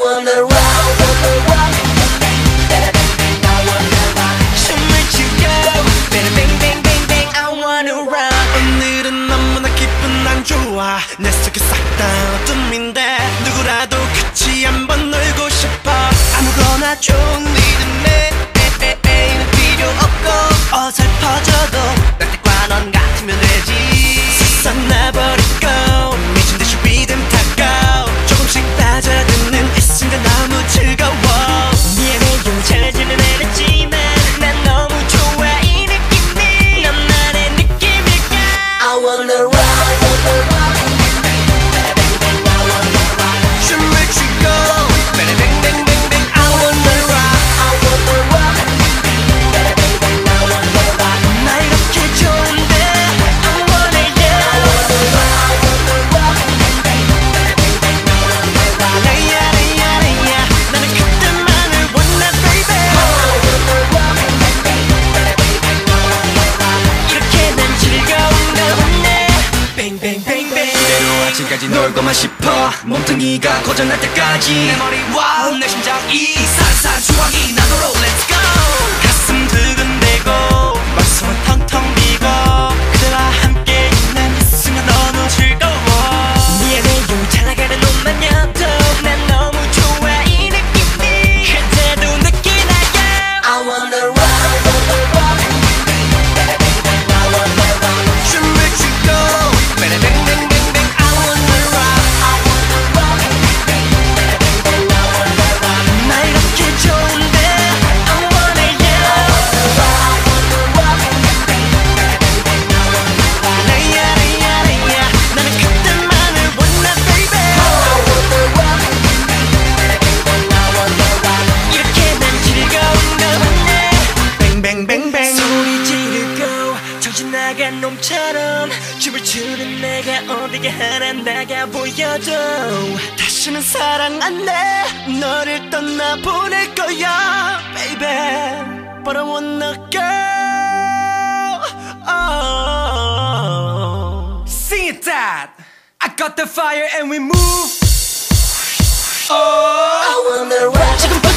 wonder why, wonder why I wonder why Should let you go Bang bang bang bang bang I wanna run 오늘은 너무나 기분 안 좋아 내 속에 싹다 어둠인데 누구라도 같이 한번 놀고 싶어 아무거나 좋은 놀고만 싶어. 몸뚱이가 고장날 때까지. 내 머리와 내 심장이 산산수확이 나도록 나간 놈처럼 춤을 추는 내가 어디게 하나 나가 보여도 다시는 사랑 안돼 너를 떠나 보낼 거야 baby But I wanna go oh. Sing it that I got the fire and we move oh. I wanna rock